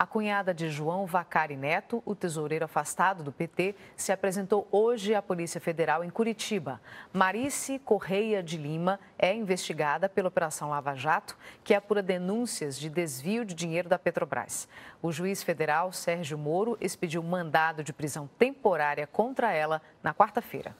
A cunhada de João Vacari Neto, o tesoureiro afastado do PT, se apresentou hoje à Polícia Federal em Curitiba. Marice Correia de Lima é investigada pela Operação Lava Jato, que apura denúncias de desvio de dinheiro da Petrobras. O juiz federal Sérgio Moro expediu mandado de prisão temporária contra ela na quarta-feira.